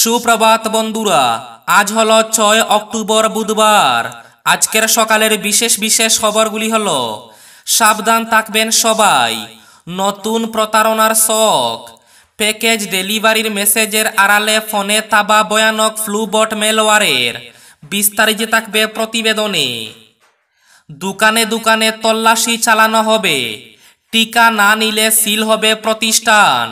সুপ্রভাত বন্ধুরা, আজ হলো ছয় অক্টোবর বুধবার। আজকের সকালের বিশেষ বিশেষ খবরগুলি হল, সাবধান থাকবেন সবাই, নতুন প্রতারণার শখ, প্যাকেজ ডেলিভারির মেসেজের আড়ালে ফোনে তাবা ভয়ানক ফ্লুবট মেলওয়ারের বিস্তারিত থাকবে প্রতিবেদনে। দোকানে দোকানে তল্লাশি চালানো হবে, টিকা না নিলে সিল হবে প্রতিষ্ঠান।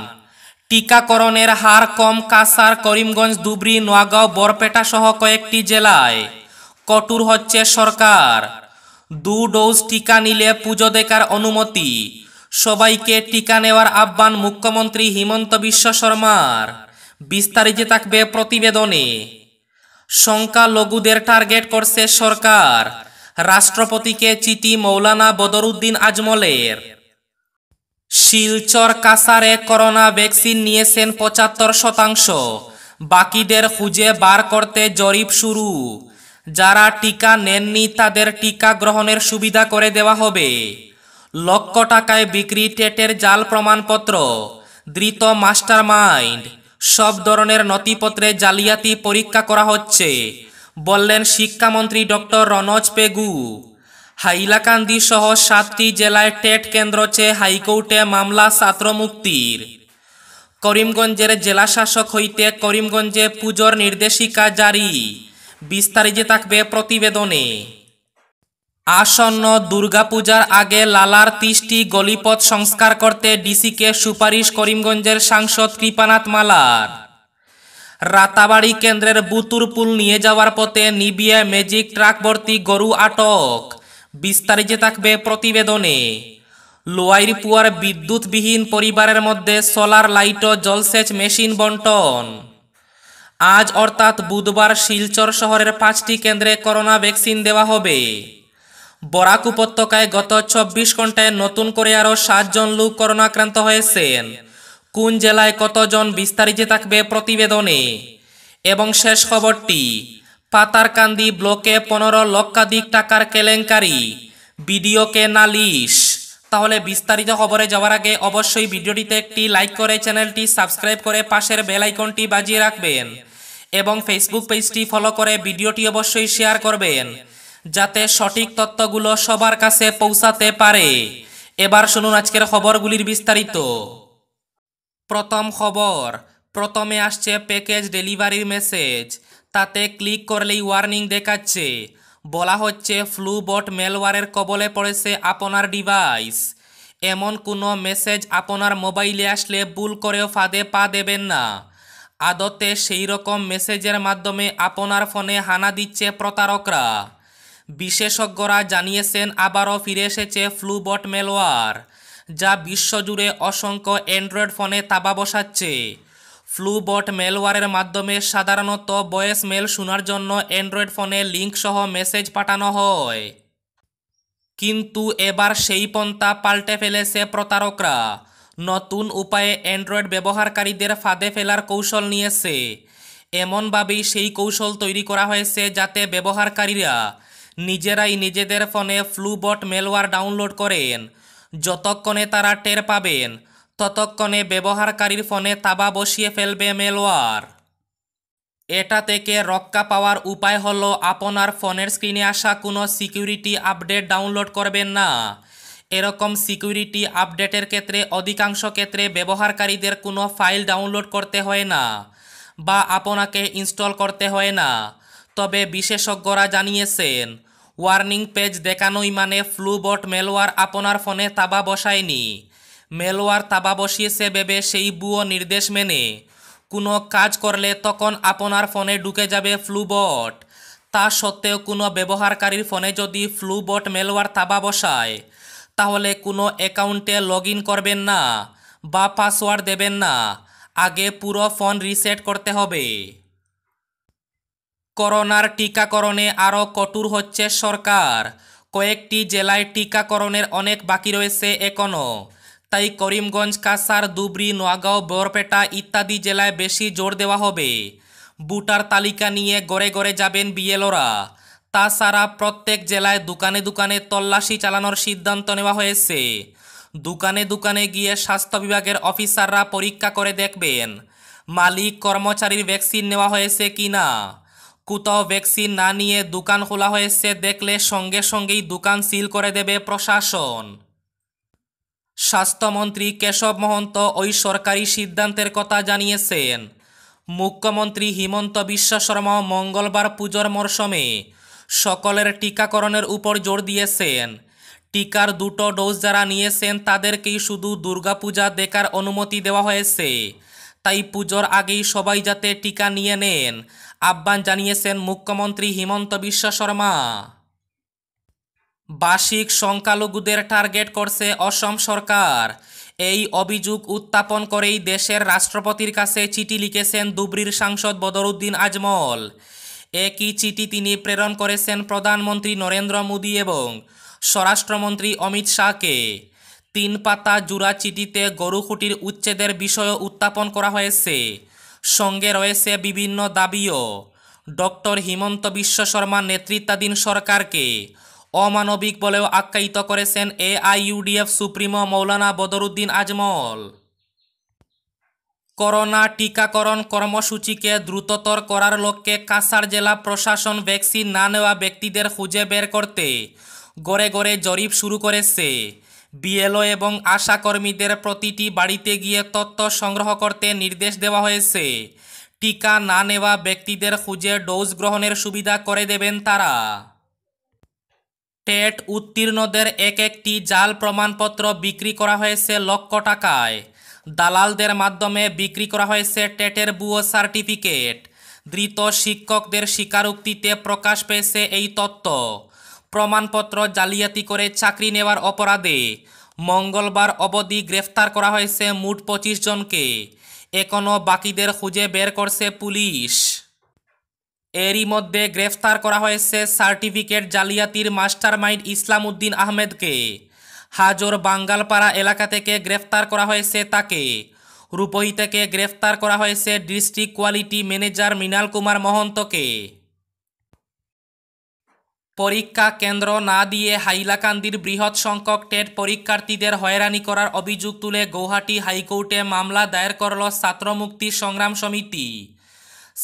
টিকাকরণের হার কম কাসার করিমগঞ্জ দুবরি নোয়াগাঁও, বরপেটা সহ কয়েকটি জেলায়। কটুর হচ্ছে সরকার। দু ডোজ টিকা নিলে পুজো দেখার অনুমতি। সবাইকে টিকা নেওয়ার আহ্বান মুখ্যমন্ত্রী হিমন্ত বিশ্ব শর্মার। বিস্তারিত থাকবে প্রতিবেদনে। সংখ্যালঘুদের টার্গেট করছে সরকার। রাষ্ট্রপতিকে চিঠি মৌলানা বদরুদ্দিন আজমলের। শিলচর কাসারে করোনা ভ্যাকসিন নিয়েছেন পঁচাত্তর শতাংশ। বাকিদের খুঁজে বার করতে জরিপ শুরু। যারা টিকা নেননি তাদের টিকা গ্রহণের সুবিধা করে দেওয়া হবে। লক্ষ টাকায় বিক্রি টেটের জাল প্রমাণপত্র, ধৃত মাস্টার মাইন্ড সব ধরনের নথিপত্রে জালিয়াতি পরীক্ষা করা হচ্ছে, বললেন শিক্ষামন্ত্রী ডক্টর রনজ পেগু। হাইলাকান্দি সহ সাতটি জেলায় টেট কেন্দ্র চেয়ে হাইকোর্টে মামলা ছাত্র মুক্তির করিমগঞ্জের জেলা শাসক হইতে করিমগঞ্জে পুজোর নির্দেশিকা জারি। বিস্তারিত থাকবে প্রতিবেদনে। আসন্ন দুর্গাপূজার আগে লালার তিসটি গলিপথ সংস্কার করতে ডিসিকে সুপারিশ করিমগঞ্জের সাংসদ কৃপানাথ মালার। রাতাবাড়ি কেন্দ্রের বুতুরপুল নিয়ে যাওয়ার পথে নিবিয়া ম্যাজিক ট্রাক ভর্তি গরু আটক। বিস্তারিত থাকবে প্রতিবেদনে। লোয়াইরপুয়ার বিদ্যুৎবিহীন পরিবারের মধ্যে সোলার লাইট ও জলসেচ মেশিন বন্টন। আজ অর্থাৎ বুধবার শিলচর শহরের পাঁচটি কেন্দ্রে করোনা ভ্যাকসিন দেওয়া হবে। বরাক উপত্যকায় গত চব্বিশ ঘন্টায় নতুন করে আরও সাতজন লোক করোনাক্রান্ত হয়েছেন। কোন জেলায় কতজন বিস্তারিত থাকবে প্রতিবেদনে। এবং শেষ খবরটি পাতারকান্দি ব্লকে পনেরো লক্ষাধিক টাকার কেলেঙ্কারি। বিডিওকে নালিশ। তাহলে বিস্তারিত খবরে যাওয়ার আগে অবশ্যই ভিডিওটিতে একটি লাইক করে চ্যানেলটি সাবস্ক্রাইব করে পাশের বেল আইকনটি বাজিয়ে রাখবেন এবং ফেসবুক পেজটি ফলো করে ভিডিওটি অবশ্যই শেয়ার করবেন, যাতে সঠিক তথ্যগুলো সবার কাছে পৌঁছাতে পারে। এবার শুনুন আজকের খবরগুলির বিস্তারিত। প্রথম খবর, প্রথমে আসছে প্যাকেজ ডেলিভারির মেসেজ। তাতে ক্লিক করলেই ওয়ার্নিং দেখাচ্ছে। বলা হচ্ছে, ফ্লু বট মেলওয়ারের কবলে পড়েছে আপনার ডিভাইস। এমন কোনো মেসেজ আপনার মোবাইলে আসলে ভুল করেও ফাঁদে পা দেবেন না। আদতে সেই রকম মেসেজের মাধ্যমে আপনার ফোনে হানা দিচ্ছে প্রতারকরা। বিশেষজ্ঞরা জানিয়েছেন, আবারও ফিরে এসেছে ফ্লুবট মেলওয়ার, যা বিশ্বজুড়ে অসংখ্য অ্যান্ড্রয়েড ফোনে তাবা বসাচ্ছে। ফ্লুবট মেলওয়ারের মাধ্যমে সাধারণত বয়েস মেল শোনার জন্য অ্যান্ড্রয়েড ফোনে লিঙ্ক সহ মেসেজ পাঠানো হয়। কিন্তু এবার সেই পন্থা পাল্টে ফেলেছে প্রতারকরা। নতুন উপায়ে অ্যান্ড্রয়েড ব্যবহারকারীদের ফাঁদে ফেলার কৌশল নিয়েছে। এমনভাবেই সেই কৌশল তৈরি করা হয়েছে যাতে ব্যবহারকারীরা নিজেরাই নিজেদের ফোনে ফ্লুবট মেলওয়ার ডাউনলোড করেন। যতক্ষণে তারা টের পাবেন ততক্ষণে ব্যবহারকারীর ফোনে তাবা বসিয়ে ফেলবে মেলওয়ার। এটা থেকে রক্ষা পাওয়ার উপায় হলো আপনার ফোনের স্ক্রিনে আসা কোনো সিকিউরিটি আপডেট ডাউনলোড করবেন না। এরকম সিকিউরিটি আপডেটের ক্ষেত্রে অধিকাংশ ক্ষেত্রে ব্যবহারকারীদের কোনো ফাইল ডাউনলোড করতে হয় না বা আপনাকে ইনস্টল করতে হয় না। তবে বিশেষজ্ঞরা জানিয়েছেন, ওয়ার্নিং পেজ দেখানোই মানে ফ্লুবট মেলওয়ার আপনার ফোনে তাবা বসায়নি। মেলওয়ার তাবা বসিয়েছে ভেবে সেই বুয়ো নির্দেশ মেনে। কোনো কাজ করলে তখন আপনার ফোনে ঢুকে যাবে ফ্লুবট তা সত্ত্বেও কোনো ব্যবহারকারীর ফোনে যদি ফ্লুবট মেলওয়ার তাবা বসায়, তাহলে কোনো অ্যাকাউন্টে লগ করবেন না বা পাসওয়ার্ড দেবেন না। আগে পুরো ফোন রিসেট করতে হবে। করোনার টিকাকরণে আরও কঠোর হচ্ছে সরকার। কয়েকটি জেলায় টিকাকরণের অনেক বাকি রয়েছে এখনও। তাই করিমগঞ্জ কাসার দুবরি নোয়াগাঁও, বরপেটা ইত্যাদি জেলায় বেশি জোর দেওয়া হবে। বুটার তালিকা নিয়ে গড়ে গড়ে যাবেন বিএলওরা। তাছাড়া প্রত্যেক জেলায় দোকানে দোকানে তল্লাশি চালানোর সিদ্ধান্ত নেওয়া হয়েছে। দোকানে দোকানে গিয়ে স্বাস্থ্য বিভাগের অফিসাররা পরীক্ষা করে দেখবেন, মালিক কর্মচারীর ভ্যাকসিন নেওয়া হয়েছে কিনা। কোথাও ভ্যাকসিন না নিয়ে দোকান খোলা হয়েছে দেখলে সঙ্গে সঙ্গেই দোকান সিল করে দেবে প্রশাসন। স্বাস্থ্যমন্ত্রী কেশব মহন্ত ওই সরকারি সিদ্ধান্তের কথা জানিয়েছেন। মুখ্যমন্ত্রী হিমন্ত বিশ্ব শর্মা মঙ্গলবার পুজোর মরশুমে সকলের টিকাকরণের উপর জোর দিয়েছেন। টিকার দুটো ডোজ যারা নিয়েছেন তাদেরকেই শুধু দুর্গাপূজা দেখার অনুমতি দেওয়া হয়েছে। তাই পুজোর আগেই সবাই যাতে টিকা নিয়ে নেন, আহ্বান জানিয়েছেন মুখ্যমন্ত্রী হিমন্ত বিশ্ব শর্মা। বার্ষিক সংখ্যালঘুদের টার্গেট করছে অসম সরকার। এই অভিযোগ উত্থাপন করেই দেশের রাষ্ট্রপতির কাছে চিঠি লিখেছেন দুবরির সাংসদ বদরুদ্দিন আজমল। একই চিঠি তিনি প্রেরণ করেছেন প্রধানমন্ত্রী নরেন্দ্র মোদী এবং স্বরাষ্ট্রমন্ত্রী অমিত শাহকে। তিন পাতা জুড়া চিঠিতে গরুখুটির উচ্ছেদের বিষয়ও উত্থাপন করা হয়েছে। সঙ্গে রয়েছে বিভিন্ন দাবিও। ডক্টর হিমন্ত বিশ্ব শর্মা নেতৃত্বাধীন সরকারকে অমানবিক বলেও আখ্যায়িত করেছেন AIUDF supremo Maulana Badruddin Ajmal. Corona টিকাকরণ কর্মসূচিকে দ্রুততর করার লক্ষ্যে কাছাড় জেলা প্রশাসন ভ্যাকসিন না নেওয়া ব্যক্তিদের খুঁজে বের করতে গড়ে গড়ে জরিপ শুরু করেছে। বিএলও এবং আশাকর্মীদের প্রতিটি বাড়িতে গিয়ে তথ্য সংগ্রহ করতে নির্দেশ দেওয়া হয়েছে। টিকা না নেওয়া ব্যক্তিদের খুঁজে ডোজ গ্রহণের সুবিধা করে দেবেন তারা। টেট উত্তীর্ণদের এক একটি জাল প্রমাণপত্র বিক্রি করা হয়েছে লক্ষ টাকায়। দালালদের মাধ্যমে বিক্রি করা হয়েছে টেটের বুয়ো সার্টিফিকেট। ধৃত শিক্ষকদের স্বীকারোক্তিতে প্রকাশ পেয়েছে এই তথ্য। প্রমাণপত্র জালিয়াতি করে চাকরি নেওয়ার অপরাধে মঙ্গলবার অবধি গ্রেফতার করা হয়েছে মোট পঁচিশ জনকে। এখনও বাকিদের খুঁজে বের করছে পুলিশ। এরই মধ্যে গ্রেফতার করা হয়েছে সার্টিফিকেট জালিয়াতির মাস্টারমাইন্ড ইসলাম উদ্দিন আহমেদকে। হাজর বাঙ্গালপাড়া এলাকা থেকে গ্রেফতার করা হয়েছে তাকে। রূপহী থেকে গ্রেফতার করা হয়েছে district quality manager Mrinal Kumar মহন্তকে। পরীক্ষা কেন্দ্র না দিয়ে হাইলাকান্দির বৃহৎ সংখ্যক টেট পরীক্ষার্থীদের হয়রানি করার অভিযোগ তুলে গৌহাটি হাইকোর্টে মামলা দায়ের করল ছাত্রমুক্তি সংগ্রাম সমিতি।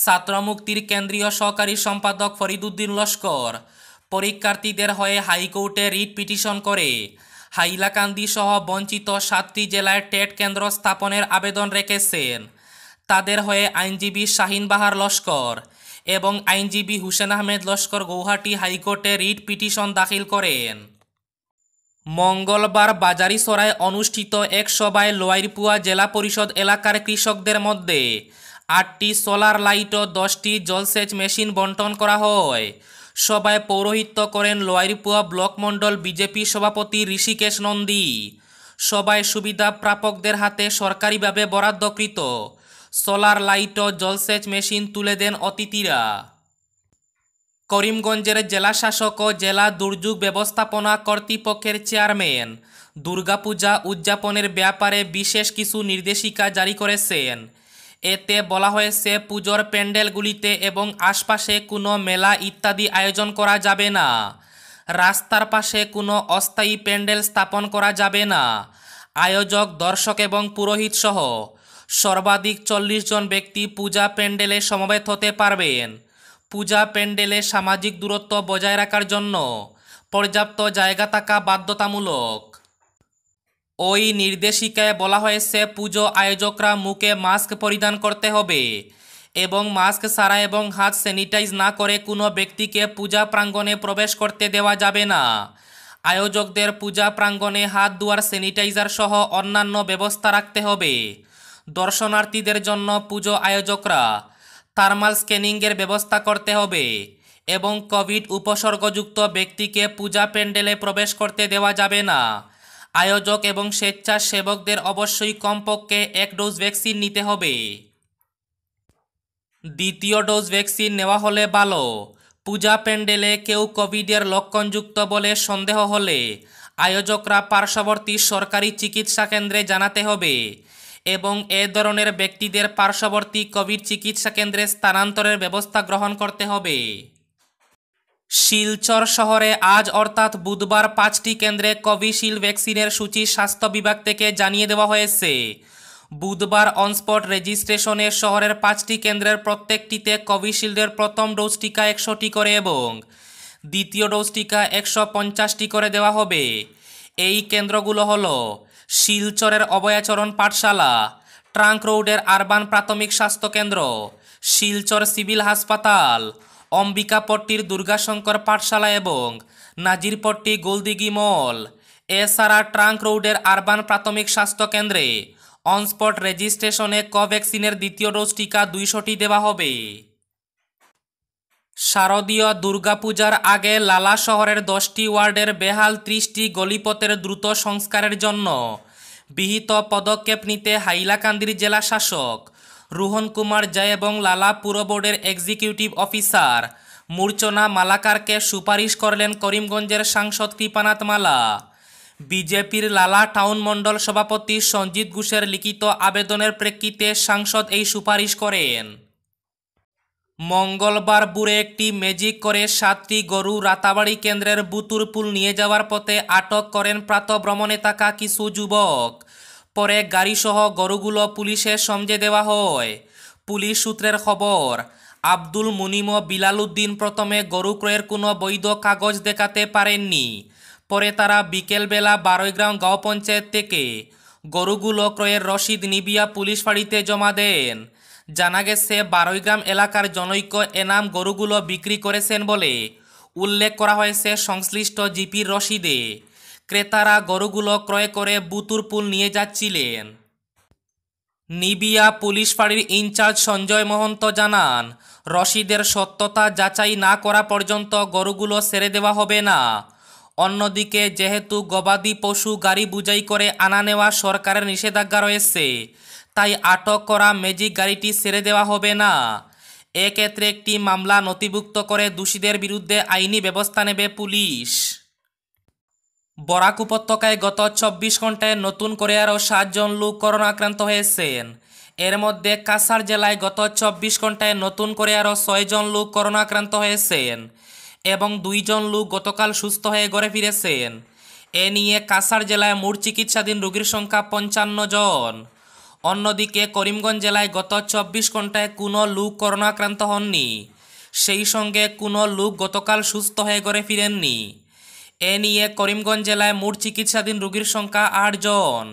ছাত্রমুক্তির কেন্দ্রীয় সহকারী সম্পাদক ফরিদুদ্দিন লস্কর পরীক্ষার্থীদের হয়ে হাইকোর্টে রিট পিটিশন করে। হাইলাকান্দি সহ বঞ্চিত সাতটি জেলায় টেট কেন্দ্র স্থাপনের আবেদন রেখেছেন। তাদের হয়ে আইনজীবী শাহিন বাহার লস্কর এবং আইনজীবী হুসেন আহমেদ লস্কর গৌহাটি হাইকোর্টে রিট পিটিশন দাখিল করেন। মঙ্গলবার বাজারিসরায় অনুষ্ঠিত এক সভায় লোয়াইরপুয়া জেলা পরিষদ এলাকার কৃষকদের মধ্যে আটটি সোলার লাইট ও দশটি জলসেচ মেশিন বন্টন করা হয়। সভায় পৌরোহিত্য করেন লোয়াইরপুয়া ব্লক মণ্ডল বিজেপি সভাপতি ঋষিকেশ নন্দী। সভায় সুবিধা প্রাপকদের হাতে সরকারিভাবে বরাদ্দকৃত সোলার লাইট ও জলসেচ মেশিন তুলে দেন অতিথিরা। করিমগঞ্জের জেলা শাসক ও জেলা দুর্যোগ ব্যবস্থাপনা কর্তৃপক্ষের চেয়ারম্যান দুর্গাপূজা উদযাপনের ব্যাপারে বিশেষ কিছু নির্দেশিকা জারি করেছেন। এতে বলা হয়েছে, পুজোর প্যান্ডেলগুলিতে এবং আশপাশে কোনো মেলা ইত্যাদি আয়োজন করা যাবে না। রাস্তার পাশে কোনো অস্থায়ী প্যান্ডেল স্থাপন করা যাবে না। আয়োজক, দর্শক এবং পুরোহিত সহ সর্বাধিক চল্লিশ জন ব্যক্তি পূজা প্যান্ডেলে সমবেত হতে পারবেন। পূজা প্যান্ডেলে সামাজিক দূরত্ব বজায় রাখার জন্য পর্যাপ্ত জায়গা থাকা বাধ্যতামূলক। ওই নির্দেশিকায় বলা হয়েছে, পুজো আয়োজকরা মুখে মাস্ক পরিধান করতে হবে এবং মাস্ক সারা এবং হাত স্যানিটাইজ না করে কোনো ব্যক্তিকে পূজা প্রাঙ্গণে প্রবেশ করতে দেওয়া যাবে না। আয়োজকদের পূজা প্রাঙ্গণে হাত ধোয়ার স্যানিটাইজার সহ অন্যান্য ব্যবস্থা রাখতে হবে। দর্শনার্থীদের জন্য পুজো আয়োজকরা থার্মাল স্ক্যানিংয়ের ব্যবস্থা করতে হবে এবং কোভিড উপসর্গযুক্ত ব্যক্তিকে পূজা প্যান্ডেলে প্রবেশ করতে দেওয়া যাবে না। আয়োজক এবং স্বেচ্ছাসেবকদের অবশ্যই কমপক্ষে এক ডোজ ভ্যাকসিন নিতে হবে। দ্বিতীয় ডোজ ভ্যাকসিন নেওয়া হলে ভালো। পূজা প্যান্ডেলে কেউ কোভিডের লক্ষণযুক্ত বলে সন্দেহ হলে আয়োজকরা পার্শ্ববর্তী সরকারি চিকিৎসা কেন্দ্রে জানাতে হবে এবং এ ধরনের ব্যক্তিদের পার্শ্ববর্তী কোভিড চিকিৎসা কেন্দ্রে স্থানান্তরের ব্যবস্থা গ্রহণ করতে হবে। শিলচর শহরে আজ অর্থাৎ বুধবার পাঁচটি কেন্দ্রে কোভিশিল্ড ভ্যাকসিনের সূচি স্বাস্থ্য বিভাগ থেকে জানিয়ে দেওয়া হয়েছে। বুধবার অনস্পট রেজিস্ট্রেশনে শহরের পাঁচটি কেন্দ্রের প্রত্যেকটিতে কোভিশিল্ডের প্রথম ডোজ টিকা একশোটি করে এবং দ্বিতীয় ডোজ টিকা একশো পঞ্চাশটি করে দেওয়া হবে। এই কেন্দ্রগুলো হলো শিলচরের অভয়াচরণ পাঠশালা, ট্রাঙ্ক রোডের আরবান প্রাথমিক স্বাস্থ্য কেন্দ্র শিলচর সিভিল হাসপাতাল অম্বিকাপট্টির দুর্গাশঙ্কর পাঠশালা এবং নাজিরপট্টি গোলদিঘি মল, এছাড়া ট্রাঙ্ক রোডের আরবান প্রাথমিক স্বাস্থ্য কেন্দ্রে অনস্পট রেজিস্ট্রেশনে কোভ্যাক্সিনের দ্বিতীয় ডোজ টিকা দুইশোটি দেওয়া হবে। শারদীয় দুর্গাপূজার আগে লালা শহরের দশটি ওয়ার্ডের বেহাল ত্রিশটি গলিপথের দ্রুত সংস্কারের জন্য বিহিত পদক্ষেপ নিতে হাইলাকান্দির জেলা শাসক রোহন কুমার জয় এবং লালা পুর বোর্ডের এক্সিকিউটিভ অফিসার মূর্চনা মালাকারকে সুপারিশ করলেন করিমগঞ্জের সাংসদ কৃপানাথ মালা। বিজেপির লালা টাউন মণ্ডল সভাপতি সঞ্জিত ঘোষের লিখিত আবেদনের প্রেক্ষিতে সাংসদ এই সুপারিশ করেন। মঙ্গলবার বুড়ে একটি ম্যাজিক করে সাতটি গরু রাতাবাড়ি কেন্দ্রের বুতুরপুল নিয়ে যাওয়ার পথে আটক করেন প্রাতভ্রমণে থাকা কিছু যুবক। পরে গাড়িসহ গরুগুলো পুলিশের সমঝে দেওয়া হয়। পুলিশ সূত্রের খবর, আব্দুল মুনিম ও বিলাল উদ্দিন প্রথমে গরু ক্রয়ের কোনো বৈধ কাগজ দেখাতে পারেননি। পরে তারা বিকেলবেলা বারৈগ্রাম গাঁও পঞ্চায়েত থেকে গরুগুলো ক্রয়ের রসিদ নিবিয়া পুলিশ ফাঁড়িতে জমা দেন। জানা গেছে, বারৈগ্রাম এলাকার জনৈক এনাম গরুগুলো বিক্রি করেছেন বলে উল্লেখ করা হয়েছে সংশ্লিষ্ট জিপির রসিদে। ক্রেতারা গরুগুলো ক্রয় করে বুতুরপুল নিয়ে যাচ্ছিলেন। নিবিয়া পুলিশ ফাঁড়ির ইনচার্জ সঞ্জয় মহন্ত জানান, রশিদের সত্যতা যাচাই না করা পর্যন্ত গরুগুলো ছেড়ে দেওয়া হবে না। অন্যদিকে যেহেতু গবাদি পশু গাড়ি বুঝাই করে আনা নেওয়া সরকারের নিষেধাজ্ঞা রয়েছে, তাই আটক করা ম্যাজিক গাড়িটি ছেড়ে দেওয়া হবে না। এক্ষেত্রে একটি মামলা নথিভুক্ত করে দোষীদের বিরুদ্ধে আইনি ব্যবস্থা নেবে পুলিশ। বরাক উপত্যকায় গত চব্বিশ ঘন্টায় নতুন করে আরও সাতজন লোক করোনা আক্রান্ত হয়েছেন। এর মধ্যে কাছাড় জেলায় গত চব্বিশ ঘন্টায় নতুন করে আরও ছয়জন লোক করোনা আক্রান্ত হয়েছেন এবং দুইজন লোক গতকাল সুস্থ হয়ে ঘরে ফিরেছেন। এ নিয়ে কাছাড় জেলায় মোট চিকিৎসাধীন রোগীর সংখ্যা পঞ্চান্ন জন। অন্যদিকে করিমগঞ্জ জেলায় গত চব্বিশ ঘন্টায় কোনো লোক করোনা আক্রান্ত হননি। সেই সঙ্গে কোনো লোক গতকাল সুস্থ হয়ে ঘরে ফিরেননি। এ নিয়ে করিমগঞ্জ জেলায় মোট চিকিৎসাধীন রোগীর সংখ্যা আট জন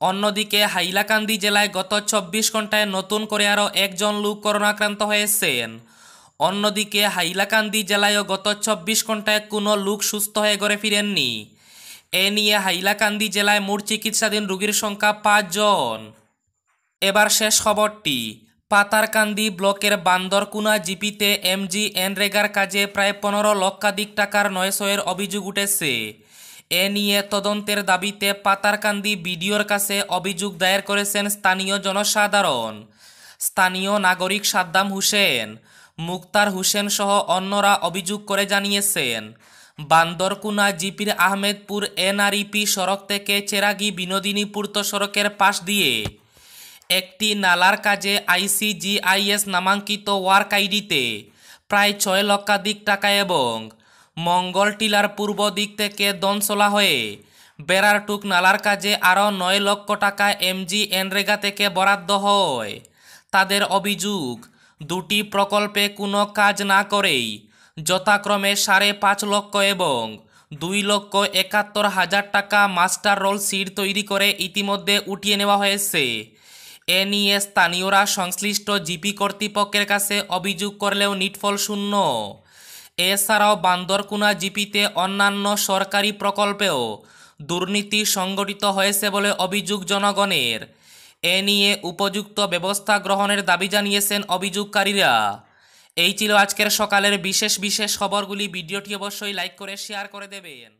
অন্যদিকে হাইলাকান্দি জেলায় গত চব্বিশ ঘন্টায় নতুন করে আরও একজন লোক করোনা আক্রান্ত হয়েছেন। অন্যদিকে হাইলাকান্দি জেলায়ও গত চব্বিশ ঘন্টায় কোনো লোক সুস্থ হয়ে ঘরে ফিরেননি। এ নিয়ে হাইলাকান্দি জেলায় মোট চিকিৎসাধীন রোগীর সংখ্যা পাঁচজন। এবার শেষ খবরটি। পাতারকান্দি ব্লকের বান্দরকুনা জিপিতে এমজি এনরেগার কাজে প্রায় পনেরো লক্ষাধিক টাকার নয়শয়ের অভিযোগ উঠেছে। এ নিয়ে তদন্তের দাবিতে পাতারকান্দি বিডিওর কাছে অভিযোগ দায়ের করেছেন স্থানীয় জনসাধারণ। স্থানীয় নাগরিক সাদ্দাম হুসেন, মুক্তার হোসেন সহ অন্যরা অভিযোগ করে জানিয়েছেন, বান্দরকুনা জিপির আহমেদপুর এনআরইপি সড়ক থেকে চেরাগি বিনোদিনী পূর্ত সড়কের পাশ দিয়ে একটি নালার কাজে আইসিজিআইএস নামাঙ্কিত ওয়ার্ক আইডিতে প্রায় ছয় লক্ষাধিক টাকা এবং মঙ্গল টিলার পূর্ব দিক থেকে দনসলা হয়ে বেড়ারটুক নালার কাজে আরও নয় লক্ষ টাকা এমজি এনরেগা থেকে বরাদ্দ হয়। তাদের অভিযোগ, দুটি প্রকল্পে কোনো কাজ না করেই যথাক্রমে সাড়ে পাঁচ লক্ষ এবং দুই লক্ষ একাত্তর হাজার টাকা মাস্টার রোল সিট তৈরি করে ইতিমধ্যে উঠিয়ে নেওয়া হয়েছে। এ নিয়ে স্থানীয়রা সংশ্লিষ্ট জিপি কর্তৃপক্ষের কাছে অভিযোগ করলেও নিটফল শূন্য। এছাড়াও বান্দরকুনা জিপিতে অন্যান্য সরকারি প্রকল্পেও দুর্নীতি সংগঠিত হয়েছে বলে অভিযোগ জনগণের। এ নিয়ে উপযুক্ত ব্যবস্থা গ্রহণের দাবি জানিয়েছেন অভিযোগকারীরা। এই ছিল আজকের সকালের বিশেষ বিশেষ খবরগুলি। ভিডিওটি অবশ্যই লাইক করে, শেয়ার করে দেবেন।